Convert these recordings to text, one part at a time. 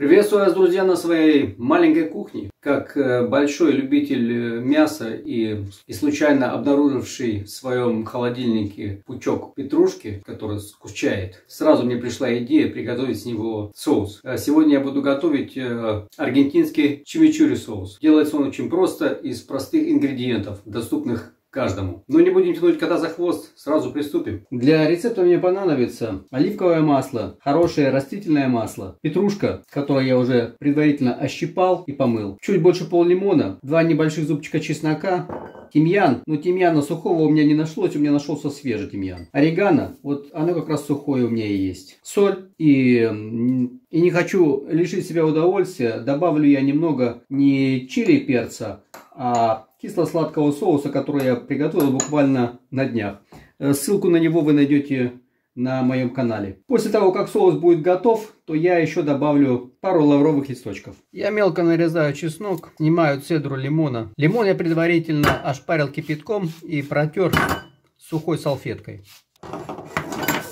Приветствую вас, друзья, на своей маленькой кухне. Как э, большой любитель э, мяса и, и случайно обнаруживший в своем холодильнике пучок петрушки, который скучает, сразу мне пришла идея приготовить с него соус. А сегодня я буду готовить э, аргентинский чимичури соус. Делается он очень просто из простых ингредиентов, доступных каждому. Но не будем тянуть кота за хвост, сразу приступим. Для рецепта мне понадобится оливковое масло, хорошее растительное масло, петрушка, которую я уже предварительно ощипал и помыл, чуть больше пол лимона, два небольших зубчика чеснока, тимьян, но тимьяна сухого у меня не нашлось, у меня нашелся свежий тимьян. Орегано, вот оно как раз сухое у меня и есть. Соль и, и не хочу лишить себя удовольствия, добавлю я немного не чили перца, а кисло-сладкого соуса, который я приготовил буквально на днях. Э, ссылку на него вы найдете на моем канале. После того, как соус будет готов, то я еще добавлю пару лавровых листочков. Я мелко нарезаю чеснок, снимаю цедру лимона. Лимон я предварительно ошпарил кипятком и протер сухой салфеткой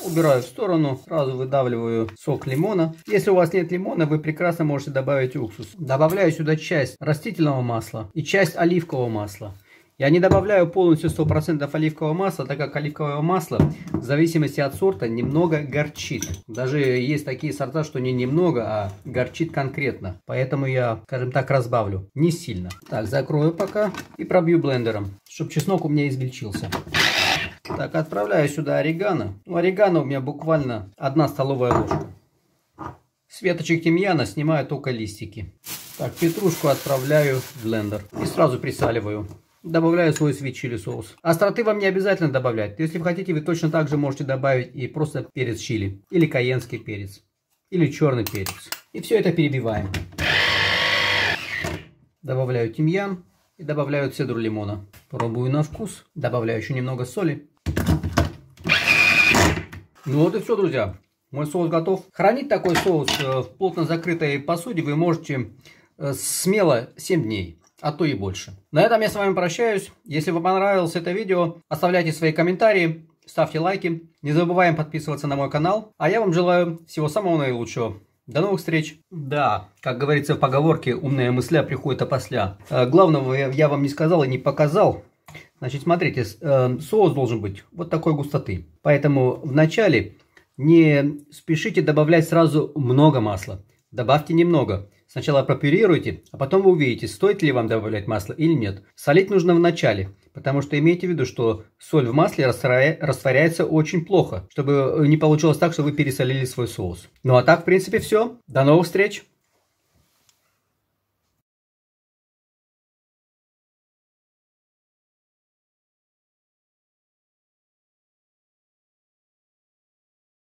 убираю в сторону, сразу выдавливаю сок лимона. Если у вас нет лимона, вы прекрасно можете добавить уксус. Добавляю сюда часть растительного масла и часть оливкового масла. Я не добавляю полностью 100% оливкового масла, так как оливковое масло, в зависимости от сорта, немного горчит. Даже есть такие сорта, что не немного, а горчит конкретно. Поэтому я, скажем так, разбавлю. Не сильно. Так, закрою пока и пробью блендером, чтобы чеснок у меня измельчился. Так, отправляю сюда орегано. Ну, орегано у меня буквально одна столовая ложка. С веточек тимьяна снимаю только листики. Так, петрушку отправляю в блендер. И сразу присаливаю. Добавляю свой свит чили соус. Остроты вам не обязательно добавлять. Если вы хотите, вы точно так же можете добавить и просто перец чили. Или каенский перец. Или черный перец. И все это перебиваем. Добавляю тимьян и добавляю цедру лимона. Пробую на вкус. Добавляю еще немного соли. Ну вот и все, друзья. Мой соус готов. Хранить такой соус э, в плотно закрытой посуде вы можете э, смело 7 дней, а то и больше. На этом я с вами прощаюсь. Если вам понравилось это видео, оставляйте свои комментарии, ставьте лайки. Не забываем подписываться на мой канал. А я вам желаю всего самого наилучшего. До новых встреч. Да, как говорится в поговорке, умная мысля приходит опосля. Э, главного я вам не сказал и не показал. Значит, смотрите, э, соус должен быть вот такой густоты. Поэтому вначале не спешите добавлять сразу много масла. Добавьте немного. Сначала пропюрируйте, а потом вы увидите, стоит ли вам добавлять масло или нет. Солить нужно в начале, потому что имейте в виду, что соль в масле растворяется очень плохо, чтобы не получилось так, что вы пересолили свой соус. Ну а так, в принципе, все. До новых встреч!